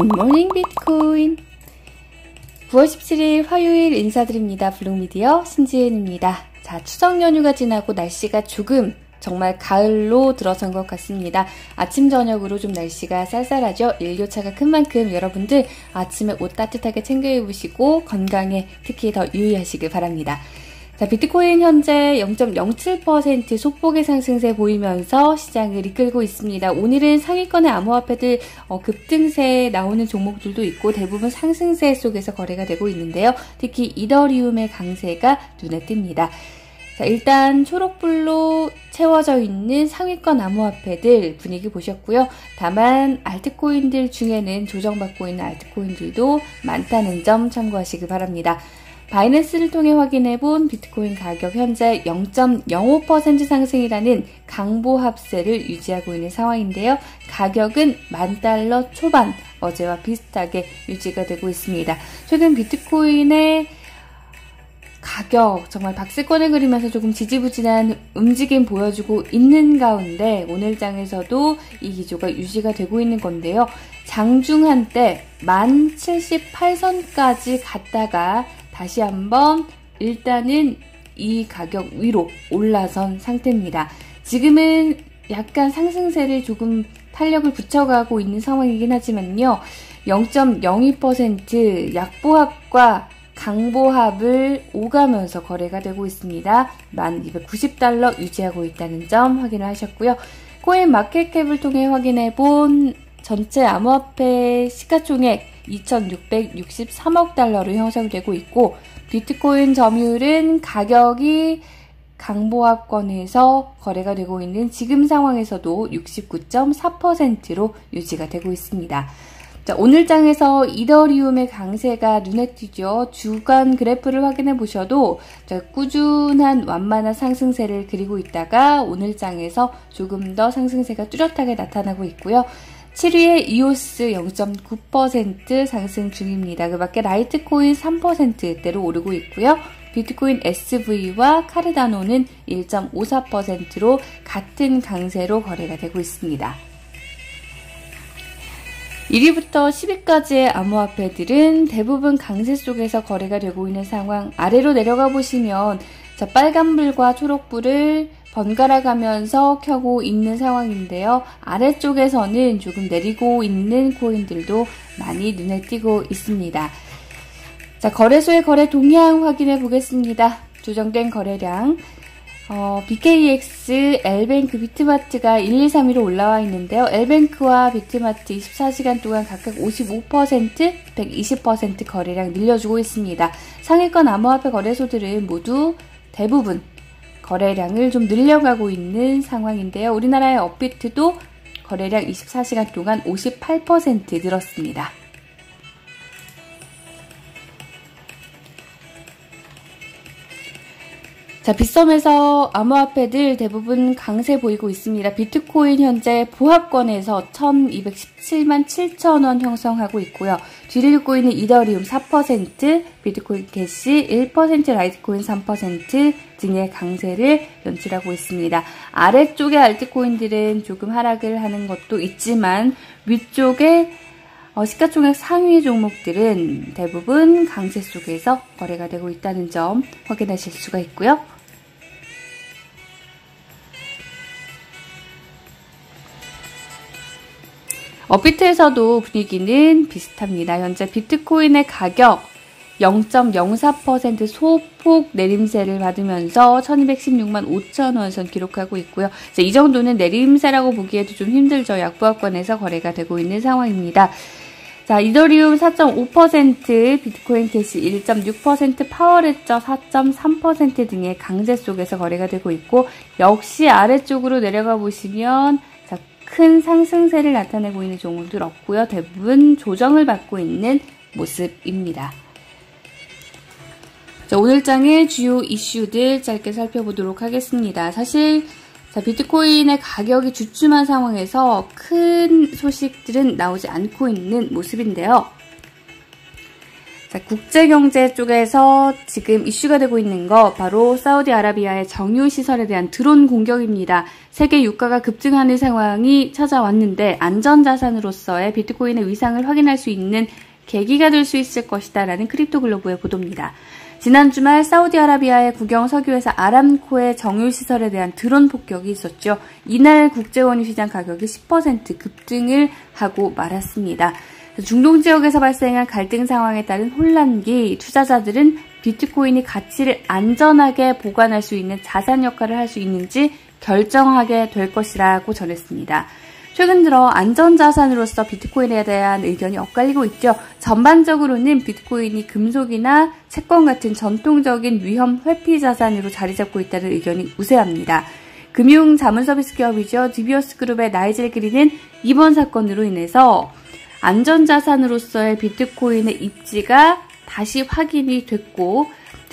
굿모닝 비트코인 9월 17일 화요일 인사드립니다. 블록미디어 신지은입니다. 자, 추석 연휴가 지나고 날씨가 조금 정말 가을로 들어선 것 같습니다. 아침 저녁으로 좀 날씨가 쌀쌀하죠. 일교차가 큰 만큼 여러분들 아침에 옷 따뜻하게 챙겨 입으시고 건강에 특히 더 유의하시길 바랍니다. 자, 비트코인 현재 0.07% 소폭의 상승세 보이면서 시장을 이끌고 있습니다. 오늘은 상위권의 암호화폐들 어, 급등세 나오는 종목들도 있고 대부분 상승세 속에서 거래가 되고 있는데요. 특히 이더리움의 강세가 눈에 띕니다. 자, 일단 초록불로 채워져 있는 상위권 암호화폐들 분위기 보셨고요. 다만 알트코인들 중에는 조정받고 있는 알트코인들도 많다는 점 참고하시기 바랍니다. 바이낸스를 통해 확인해 본 비트코인 가격 현재 0.05% 상승이라는 강보합세를 유지하고 있는 상황인데요. 가격은 만 달러 초반 어제와 비슷하게 유지가 되고 있습니다. 최근 비트코인의 가격 정말 박스권을 그리면서 조금 지지부진한 움직임 보여주고 있는 가운데 오늘 장에서도 이 기조가 유지가 되고 있는 건데요. 장중 한때 만 78선까지 갔다가 다시 한번 일단은 이 가격 위로 올라선 상태입니다. 지금은 약간 상승세를 조금 탄력을 붙여가고 있는 상황이긴 하지만요. 0.02% 약보합과 강보합을 오가면서 거래가 되고 있습니다. 1290달러 유지하고 있다는 점 확인을 하셨고요. 코인 마켓캡을 통해 확인해 본 전체 암호화폐 시가총액 2,663억 달러로 형성되고 있고 비트코인 점유율은 가격이 강보합권에서 거래가 되고 있는 지금 상황에서도 69.4%로 유지가 되고 있습니다. 자, 오늘 장에서 이더리움의 강세가 눈에 띄죠. 주간 그래프를 확인해 보셔도 자, 꾸준한 완만한 상승세를 그리고 있다가 오늘 장에서 조금 더 상승세가 뚜렷하게 나타나고 있고요. 7위에 이오스 0.9% 상승 중입니다. 그 밖에 라이트코인 3%대로 오르고 있고요. 비트코인 SV와 카르다노는 1.54%로 같은 강세로 거래가 되고 있습니다. 1위부터 10위까지의 암호화폐들은 대부분 강세 속에서 거래가 되고 있는 상황 아래로 내려가 보시면 자, 빨간불과 초록불을 번갈아 가면서 켜고 있는 상황인데요. 아래쪽에서는 조금 내리고 있는 코인들도 많이 눈에 띄고 있습니다. 자, 거래소의 거래 동향 확인해 보겠습니다. 조정된 거래량. 어, BKX, L뱅크, 비트마트가 1, 2, 3위로 올라와 있는데요. L뱅크와 비트마트 24시간 동안 각각 55%, 120% 거래량 늘려주고 있습니다. 상위권 암호화폐 거래소들은 모두 대부분 거래량을 좀 늘려가고 있는 상황인데요. 우리나라의 업비트도 거래량 24시간 동안 58% 늘었습니다. 자, 빗썸에서 암호화폐들 대부분 강세 보이고 있습니다. 비트코인 현재 보합권에서 1217만 7천 원 형성하고 있고요. 뒤를 잇고 있는 이더리움 4%, 비트코인 캐시 1%, 라이트코인 3% 등의 강세를 연출하고 있습니다. 아래쪽의 알트코인들은 조금 하락을 하는 것도 있지만 위쪽에 어, 시가총액 상위 종목들은 대부분 강세 속에서 거래가 되고 있다는 점 확인하실 수가 있고요. 업비트에서도 분위기는 비슷합니다. 현재 비트코인의 가격 0.04% 소폭 내림세를 받으면서 1216만 5천 원 선 기록하고 있고요. 이 정도는 내림세라고 보기에도 좀 힘들죠. 약보합권에서 거래가 되고 있는 상황입니다. 자, 이더리움 4.5%, 비트코인 캐시 1.6%, 파워레저 4.3% 등의 강세 속에서 거래가 되고 있고, 역시 아래쪽으로 내려가 보시면, 자, 큰 상승세를 나타내고 있는 종목들 없고요. 대부분 조정을 받고 있는 모습입니다. 자, 오늘 장의 주요 이슈들 짧게 살펴보도록 하겠습니다. 사실 자, 비트코인의 가격이 주춤한 상황에서 큰 소식들은 나오지 않고 있는 모습인데요. 자, 국제경제 쪽에서 지금 이슈가 되고 있는 거 바로 사우디아라비아의 정유시설에 대한 드론 공격입니다. 세계 유가가 급증하는 상황이 찾아왔는데 안전자산으로서의 비트코인의 위상을 확인할 수 있는 계기가 될 수 있을 것이다 라는 크립토 글로브의 보도입니다. 지난 주말 사우디아라비아의 국영 석유회사 아람코의 정유시설에 대한 드론 폭격이 있었죠. 이날 국제원유 시장 가격이 10% 급등을 하고 말았습니다. 중동 지역에서 발생한 갈등 상황에 따른 혼란기 투자자들은 비트코인이 가치를 안전하게 보관할 수 있는 자산 역할을 할 수 있는지 결정하게 될 것이라고 전했습니다. 최근 들어 안전자산으로서 비트코인에 대한 의견이 엇갈리고 있죠. 전반적으로는 비트코인이 금속이나 채권 같은 전통적인 위험 회피 자산으로 자리 잡고 있다는 의견이 우세합니다. 금융 자문 서비스 기업이죠. 디비어 그룹의 나이젤 그린은 이번 사건으로 인해서 안전자산으로서의 비트코인의 입지가 다시 확인이 됐고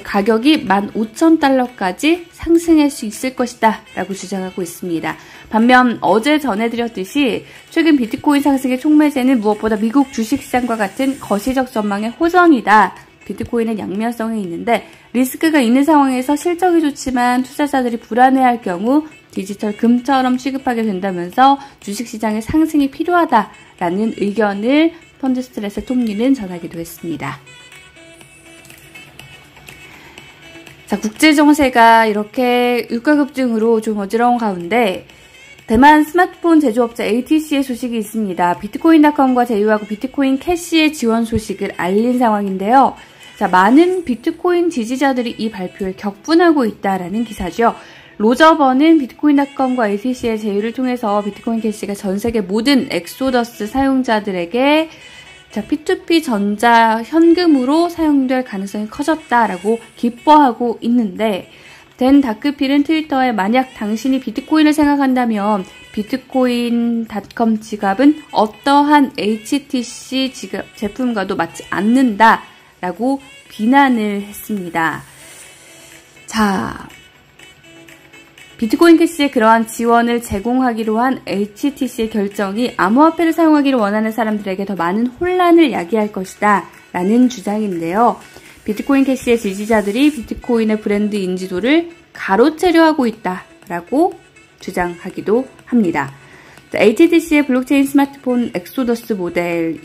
가격이 15,000달러까지 상승할 수 있을 것이다 라고 주장하고 있습니다. 반면 어제 전해드렸듯이 최근 비트코인 상승의 촉매제는 무엇보다 미국 주식시장과 같은 거시적 전망의 호전이다. 비트코인은 양면성이 있는데 리스크가 있는 상황에서 실적이 좋지만 투자자들이 불안해할 경우 디지털 금처럼 취급하게 된다면서 주식시장의 상승이 필요하다라는 의견을 펀드스트랫 톰 리는 전하기도 했습니다. 자, 국제 정세가 이렇게 유가 급증으로 좀 어지러운 가운데 대만 스마트폰 제조업자 HTC의 소식이 있습니다. 비트코인닷컴과 제휴하고 비트코인 캐시의 지원 소식을 알린 상황인데요. 자, 많은 비트코인 지지자들이 이 발표에 격분하고 있다라는 기사죠. 로저버는 비트코인닷컴과 HTC의 제휴를 통해서 비트코인 캐시가 전 세계 모든 엑소더스 사용자들에게 자, P2P 전자 현금으로 사용될 가능성이 커졌다라고 기뻐하고 있는데 댄 다크필은 트위터에 만약 당신이 비트코인을 생각한다면 비트코인닷컴 지갑은 어떠한 HTC 지갑 제품과도 맞지 않는다라고 비난을 했습니다. 자, 비트코인 캐시에 그러한 지원을 제공하기로 한 HTC의 결정이 암호화폐를 사용하기를 원하는 사람들에게 더 많은 혼란을 야기할 것이다 라는 주장인데요. 비트코인 캐시의 지지자들이 비트코인의 브랜드 인지도를 가로채려 하고 있다 라고 주장하기도 합니다. HTC의 블록체인 스마트폰 엑소더스 모델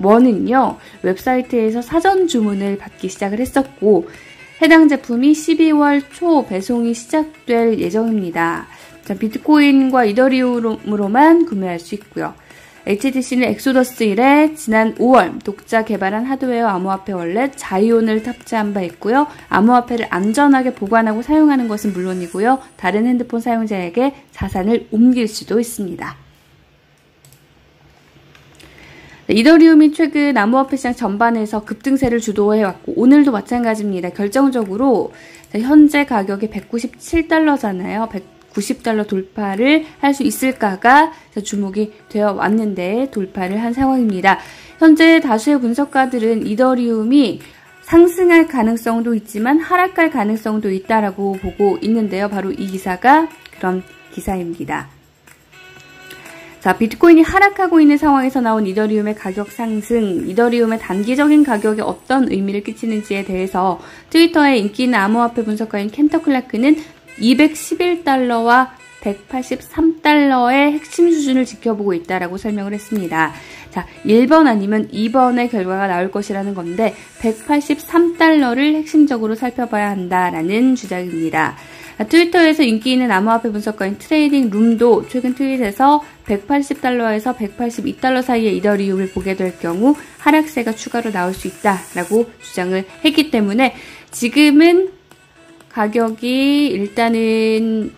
1은요, 웹사이트에서 사전 주문을 받기 시작을 했었고, 해당 제품이 12월 초 배송이 시작될 예정입니다. 자, 비트코인과 이더리움으로만 구매할 수 있고요. HTC는 엑소더스 1에 지난 5월 독자 개발한 하드웨어 암호화폐 wallet 자이온을 탑재한 바 있고요. 암호화폐를 안전하게 보관하고 사용하는 것은 물론이고요. 다른 핸드폰 사용자에게 자산을 옮길 수도 있습니다. 네, 이더리움이 최근 암호화폐 시장 전반에서 급등세를 주도해왔고 오늘도 마찬가지입니다. 결정적으로 현재 가격이 197달러잖아요. 190달러 돌파를 할 수 있을까가 주목이 되어 왔는데 돌파를 한 상황입니다. 현재 다수의 분석가들은 이더리움이 상승할 가능성도 있지만 하락할 가능성도 있다라고 보고 있는데요. 바로 이 기사가 그런 기사입니다. 자, 비트코인이 하락하고 있는 상황에서 나온 이더리움의 가격 상승, 이더리움의 단기적인 가격에 어떤 의미를 끼치는지에 대해서 트위터의 인기 있는 암호화폐 분석가인 켄터 클라크는 211달러와 183달러의 핵심 수준을 지켜보고 있다라고 설명을 했습니다. 자, 1번 아니면 2번의 결과가 나올 것이라는 건데 183달러를 핵심적으로 살펴봐야 한다라는 주장입니다. 트위터에서 인기 있는 암호화폐 분석가인 트레이딩 룸도 최근 트윗에서 180달러에서 182달러 사이의 이더리움을 보게 될 경우 하락세가 추가로 나올 수 있다라고 주장을 했기 때문에 지금은 가격이 일단은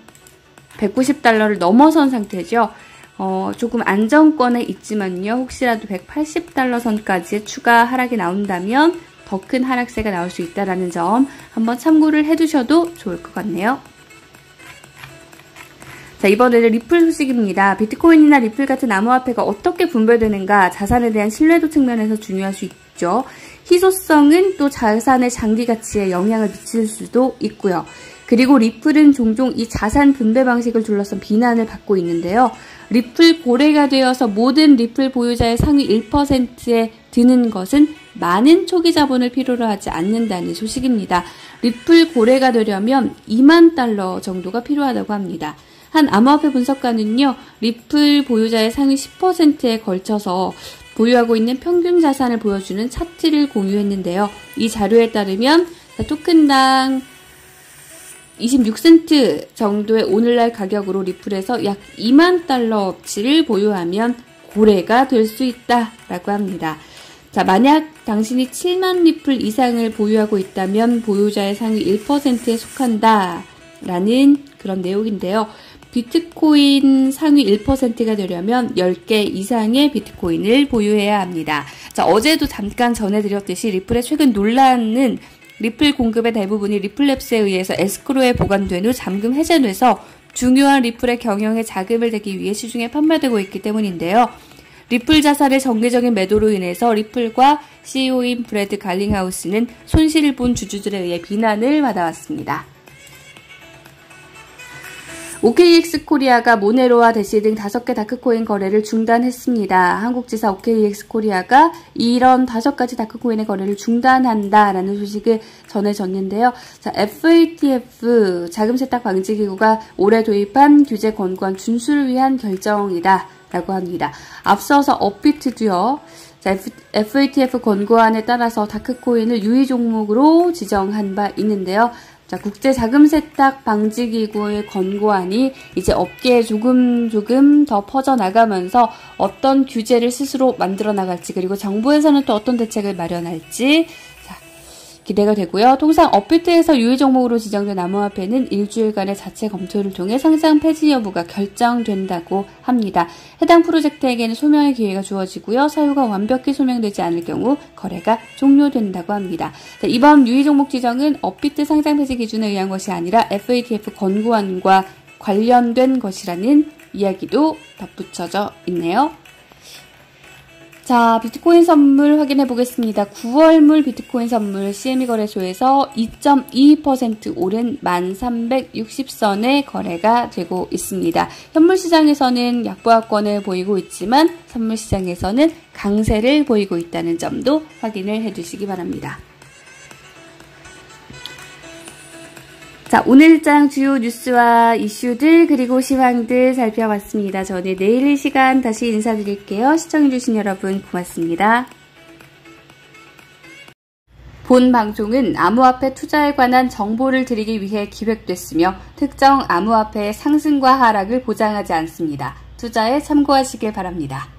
190달러를 넘어선 상태죠. 어, 조금 안정권에 있지만요. 혹시라도 180달러 선까지의 추가 하락이 나온다면 더 큰 하락세가 나올 수 있다는 점 한번 참고를 해두셔도 좋을 것 같네요. 자, 이번에는 리플 소식입니다. 비트코인이나 리플 같은 암호화폐가 어떻게 분별되는가 자산에 대한 신뢰도 측면에서 중요할 수 있죠. 희소성은 또 자산의 장기 가치에 영향을 미칠 수도 있고요. 그리고 리플은 종종 이 자산 분배 방식을 둘러싼 비난을 받고 있는데요. 리플 고래가 되어서 모든 리플 보유자의 상위 1%에 드는 것은 많은 초기 자본을 필요로 하지 않는다는 소식입니다. 리플 고래가 되려면 2만 달러 정도가 필요하다고 합니다. 한 암호화폐 분석가는요, 리플 보유자의 상위 10%에 걸쳐서 보유하고 있는 평균 자산을 보여주는 차트를 공유했는데요. 이 자료에 따르면 토큰당 26센트 정도의 오늘날 가격으로 리플에서 약 2만 달러 어치를 보유하면 고래가 될 수 있다라고 합니다. 자, 만약 당신이 7만 리플 이상을 보유하고 있다면 보유자의 상위 1%에 속한다 라는 그런 내용인데요. 비트코인 상위 1%가 되려면 10개 이상의 비트코인을 보유해야 합니다. 자, 어제도 잠깐 전해드렸듯이 리플의 최근 논란은 리플 공급의 대부분이 리플랩스에 의해서 에스크로에 보관된 후 잠금 해제돼서 중요한 리플의 경영에 자금을 대기 위해 시중에 판매되고 있기 때문인데요. 리플 자산의 정기적인 매도로 인해서 리플과 CEO인 브래드 갈링하우스는 손실을 본 주주들에 의해 비난을 받아왔습니다. OKEx 코리아가 모네로와 대시 등 5개 다크코인 거래를 중단했습니다. 한국지사 OKEx 코리아가 이런 5가지 다크코인의 거래를 중단한다라는 소식을 전해졌는데요. 자, FATF 자금 세탁 방지 기구가 올해 도입한 규제 권고안 준수를 위한 결정이다. 라고 합니다. 앞서서 업비트도요. 자, FATF 권고안에 따라서 다크코인을 유의 종목으로 지정한 바 있는데요. 자, 국제 자금 세탁 방지 기구의 권고안이 이제 업계에 조금 조금 더 퍼져 나가면서 어떤 규제를 스스로 만들어 나갈지 그리고 정부에서는 또 어떤 대책을 마련할지 기대가 되고요. 통상 업비트에서 유의 종목으로 지정된 암호화폐는 일주일간의 자체 검토를 통해 상장 폐지 여부가 결정된다고 합니다. 해당 프로젝트에게는 소명의 기회가 주어지고요. 사유가 완벽히 소명되지 않을 경우 거래가 종료된다고 합니다. 이번 유의 종목 지정은 업비트 상장 폐지 기준에 의한 것이 아니라 FATF 권고안과 관련된 것이라는 이야기도 덧붙여져 있네요. 자, 비트코인 선물 확인해 보겠습니다. 9월물 비트코인 선물 CME 거래소에서 2.22% 오른 1360선의 거래가 되고 있습니다. 현물 시장에서는 약보합권을 보이고 있지만 선물 시장에서는 강세를 보이고 있다는 점도 확인을 해 주시기 바랍니다. 자, 오늘장 주요 뉴스와 이슈들 그리고 시황들 살펴봤습니다. 저는 내일 이 시간 다시 인사드릴게요. 시청해주신 여러분 고맙습니다. 본 방송은 암호화폐 투자에 관한 정보를 드리기 위해 기획됐으며 특정 암호화폐의 상승과 하락을 보장하지 않습니다. 투자에 참고하시길 바랍니다.